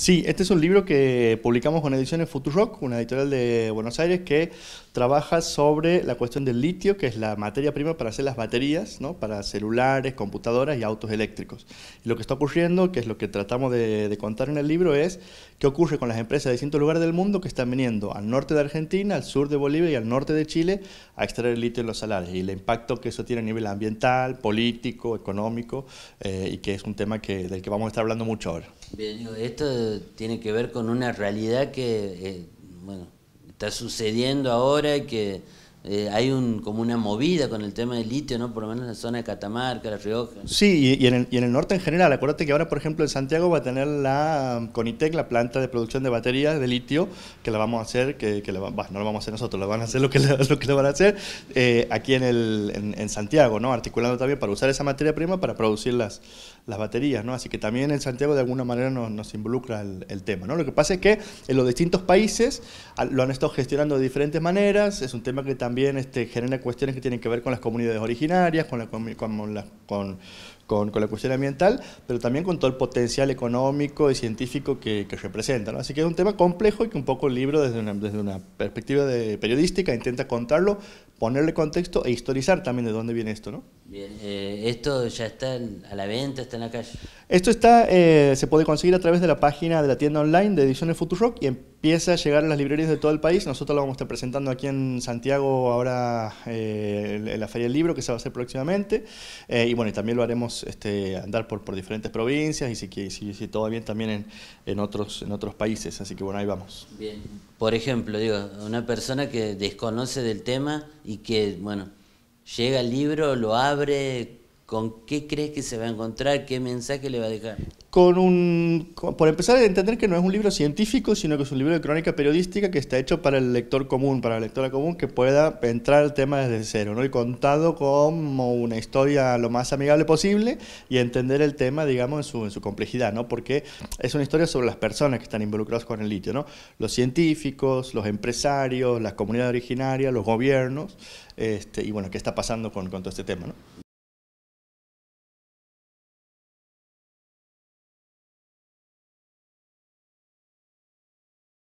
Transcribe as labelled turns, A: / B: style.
A: Sí, este es un libro que publicamos con Ediciones Futurock, una editorial de Buenos Aires que trabaja sobre la cuestión del litio, que es la materia prima para hacer las baterías, ¿no? para celulares, computadoras y autos eléctricos. Y lo que está ocurriendo, que es lo que tratamos de, contar en el libro, es qué ocurre con las empresas de distintos lugares del mundo que están viniendo al norte de Argentina, al sur de Bolivia y al norte de Chile a extraer el litio en los salares y el impacto que eso tiene a nivel ambiental, político, económico, eh, y que es un tema que, del que vamos a estar hablando mucho ahora.
B: Bien, esto tiene que ver con una realidad que, eh, bueno, está sucediendo ahora y que eh, hay un, como una movida con el tema del litio, ¿no? Por lo menos en la zona de Catamarca, La Rioja.
A: Sí, y, en el, y, en el, norte en general. Acuérdate que ahora, por ejemplo, en Santiago va a tener la Conitec, la planta de producción de baterías de litio, que la vamos a hacer, que, que la, no la vamos a hacer nosotros, la van a hacer lo que, lo que van a hacer eh, aquí en, el, en, Santiago, ¿no? Articulando también para usar esa materia prima para producir las, las baterías, ¿no? Así que también en Santiago de alguna manera nos, nos involucra el, el, tema, ¿no? Lo que pasa es que en los distintos países lo han estado gestionando de diferentes maneras, es un tema que también este, genera cuestiones que tienen que ver con las comunidades originarias, con la, con, con, con, con, la cuestión ambiental, pero también con todo el potencial económico y científico que, que representa. ¿no? Así que es un tema complejo y que un poco el libro desde una, desde una perspectiva de periodística intenta contarlo, ponerle contexto e historizar también de dónde viene esto. ¿no?
B: Bien, eh, ¿esto ya está a la venta, está en la calle?
A: Esto está, eh, se puede conseguir a través de la página de la tienda online de Ediciones Futurock y empieza a llegar a las librerías de todo el país. Nosotros lo vamos a estar presentando aquí en Santiago ahora eh, en la Feria del Libro, que se va a hacer próximamente. Eh, y bueno, y también lo haremos este, andar por, por diferentes provincias y si, si, si todo bien también en, en, otros, en otros países. Así que bueno, ahí vamos.
B: Bien, por ejemplo, digo, una persona que desconoce del tema y que, bueno, llega el libro, lo abre, ¿con qué crees que se va a encontrar? ¿Qué mensaje le va a dejar?
A: Con un, por empezar a entender que no es un libro científico, sino que es un libro de crónica periodística que está hecho para el lector común, para la lectora común, que pueda entrar al tema desde cero, ¿no? y contado como una historia lo más amigable posible y entender el tema, digamos, en su, en su complejidad, ¿no? porque es una historia sobre las personas que están involucradas con el litio, ¿no? los científicos, los empresarios, las comunidades originarias, los gobiernos, este, y bueno, qué está pasando con, con todo este tema. ¿no?